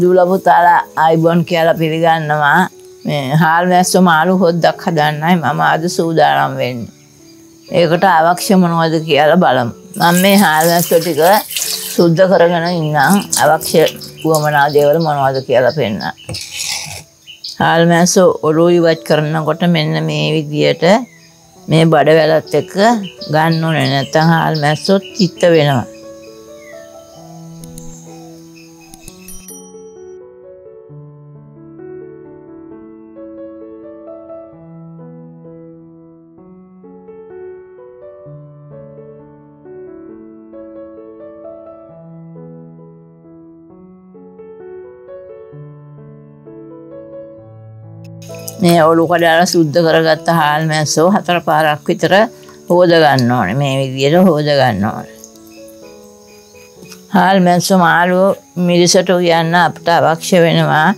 දුලපුතාලා අයිබොන් කියලා පිළිගන්නවා හාල් වැස්ස මාළු හොද්දක් හදන්නයි මම අද සූදානම් වෙන්න. ඒකට අවක්ෂ මොනවද කියලා බලමු. මම මේ හාල් වැස්ස ටික සුද්ධ කරගෙන ඉන්නම් අවක්ෂ වුවමනා දේවල් මොනවද කියලා පෙන්න. හාල් මැස්ස ඔලුව ඉවත් කරනකොට මෙන්න මේ විදියට මේ බඩ වැලත් එක්ක ගන්න ඕනේ නැත්නම් හාල් මැස්සොත් චිත්ත වෙනවා. මේ ඔලු කඩාලා සුද්ධ කරගත්ත හාල් මැස්සෝ හතර පාරක් විතර හෝද ගන්න ඕනේ මේ විදියට හෝද ගන්න ඕනේ. හාල් මැස්සෝ මාළුව මිරිසට උයන්න අපිට අවශ්‍ය වෙනවා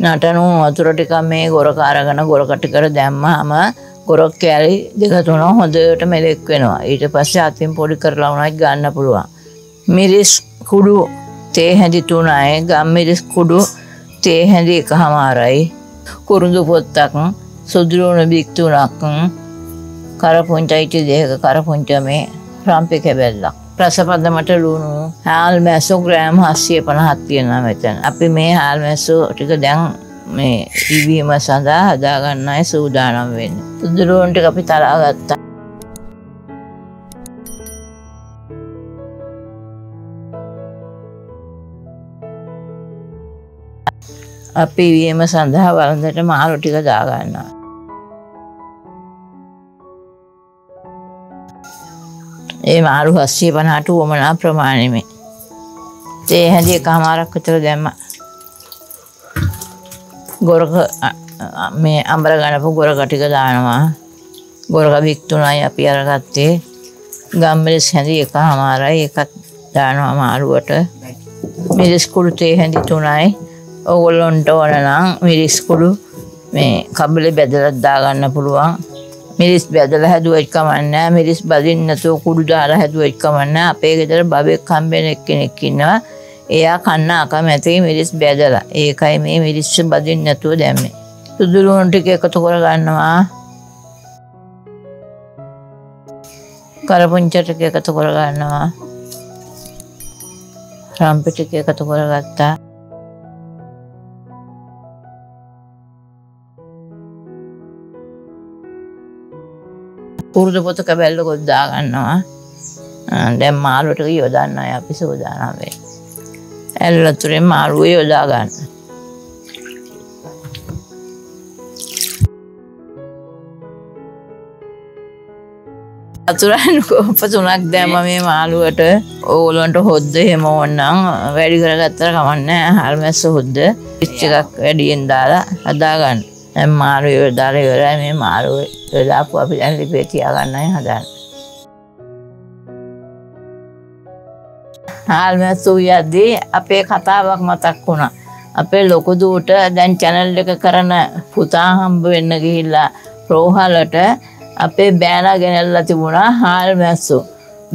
නටනු වතුර ටිකක් මේ ගොරක අරගෙන ගොරකට කර දැම්මාම ගොරක් කෑලි දෙක තුන හොඳට මෙලෙක් වෙනවා. ඊට පස්සේ අතින් පොඩි කරලා උනත් ගන්න පුළුවන්. මිරිස් කුඩු තේ හැඳි තුනයි ගම් මිරිස් කුඩු තේ හැඳි එකහමාරයි කුරුඳු පොත්තක් සුදුරුවන බික්තුනක් කරපුංචයිටි දෙක කරපුංච මේ රම්පි කැබැල්ලක්. ප්‍රසපදමට ලුණු හාල් මැස්සු ග්‍රෑම් හස්සිය පණහත් තියෙන මෙතැන. අපි මේ හාල් මැස්සු ටික දැන් මේ ඉවීම සඳහා හදාගන්නයි සූදානම් වෙන්න. සුදුරුවන්ට අපි තරා ගත්තා අපි වීම සඳහා වළඳට මාළු ටික දාගන්නවා. ඒ මාරු හස්සිය පනහට වුවමනා ප්‍රමාණයමේ. තේ හැඳිය කහමාරක් විතර දැම්ම. ගොරක මේ අම්බර ගණපු ගොරක ටික දානවා. ගොරක වික්තුනයි අපි අරගත්තේ. ගම්මිරිස් හැඳි එක හමාරයි එකත් දානවා මාරුවට. මිරිස් කුඩු තේ හැඳි තුනයි ඔගොල්ලොන්ට ඕන නම් මිරිස් කුඩු මේ කබලේ බෙදලත් දාගන්න පුළුවන්. මිරිස් බෙදලා හැදුවෙත් කමන්නේ මිරිස් බදින්න නැතුව කුඩු දාලා හැදුවෙත් කමන්නේ අපේ ගෙදර බබෙක් හම්බෙන එක්කෙනෙක් ඉන්නවා. එයා කන්න අකමැති මිරිස් බෙදලා. ඒකයි මේ මිරිස් බදින්න නැතුව දැම්මේ. සුදු ලුණු ටික එකතු කර ගන්නවා කරපුංච ටික එකතු කර ගන්නවා රම්පි ටික එකතු කරගත්තා. පුරුදු පොත කැබැල්ල කොද්දා ගන්නවා දැන් මාළුවට යොදන්න අය අපි සූදානම් වෙන්නේ. ඇල්ලතුරෙන් මාළුව යොදා ගන්න. අතුරන් කොප තුනක් දැම මේ මාළුවට ඕලොන්ට හොද්ද හෙම ඕන්නම් වැඩි කරගත්තර කමන්න හල්මැස්ස හොද්ද පිච්ච එකක් වැඩියෙන් දාලා හදාගන්න. මාරු යොදාල යොරයි මේ මාරුව යොදාපු අපි දැන් ලිපේ තියාගන්නයි හදන්න. හාල්මැස්සු යද්දී අපේ කතාවක් මතක් වුණා. අපේ ලොකු දූට දැන් channel එක කරන පුතා හම්බ වෙන්න ගිහිල්ලා රෝහලට අපේ බෑනා ගෙනල්ලා තිබුණා හාල්මැස්සු.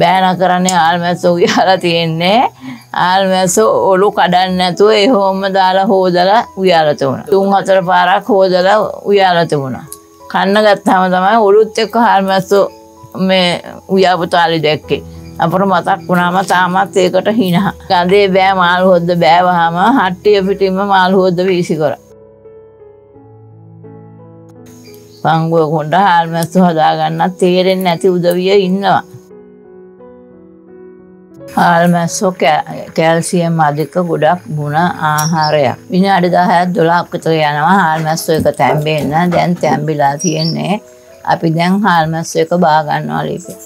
බෑන කරන්නේ ආල්මැස්සෝ උයාලා තියෙන්නේ ආල්මැස්සෝ ඔලු කඩන්න නැතුව එහෙම දාලා හොදලා උයාලා තිබුණා. තුන් හතර පාරක් හොදලා උයාලා තිබුණා. කන්න ගත්තාම තමයි ඔලුත් එක්ක ආල්මැස්සෝ මේ උයාපු තාලි දැක්කේ. අපට මතක් වුණාම තාමත් ඒකට හිනහ. ගඳේ බෑ මාළු හොද්ද බෑවහම හට්ටිය පිටින්ම මාළු හොද්ද වීසි කරා. පංගුව කොණ්ඩ හාල්මැස්සු හදාගන්නත් තේරෙන්නේ නැති උදවිය ඉන්නවා. හාල්මැස්සෝ කැල්සියම් අධික ගොඩක් ගුණ ආහාරයක්. විනාඩි 10ක් 12ක් විතර යනවා හාල්මැස්සෝ එක තැම්බෙන්න. දැන් තැම්බිලා තියෙන්නේ. අපි දැන් හාල්මැස්සෝ එක බා ගන්නවා ලිපේ.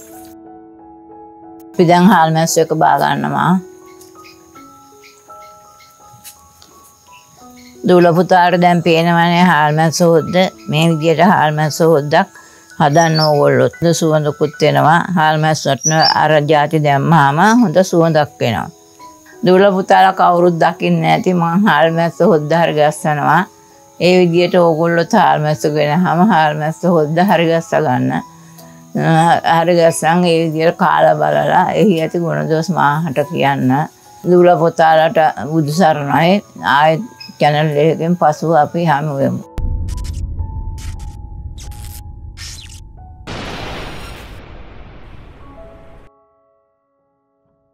අපි දැන් හාල්මැස්සෝ එක බා ගන්නවා. දූල පුතාට දැන් පේනවනේ හාල්මැස්සෝ හොද්ද මේ විදියට හාල්මැස්සෝ හොද්දක් හදන්න ඕගොල්ලොත් සුවඳකුත් වෙනවා හාල් මැස්සට අර ජාති දැම්මාම හොඳ සුවඳක් වෙනවා. දුල පුතාලා කවුරුත් දකින්නේ නැති මං හාල් මැස්ස හොද්ද හරි ගස්සනවා. ඒ විදියට ඕගොල්ලෝ හාල් මැස්ස ගෙනහම හාල් මැස්ස හොද්ද හරි ගස්ස ගන්න. හරි ගස්සන් ඒ විදියට කාලා බලලා එහි ඇති ගුණ දොස් මාහට කියන්න. දුල පොතාලට බුදුසරණයි ආය චැනල් එකෙන් පසුව අපි හමුවෙමු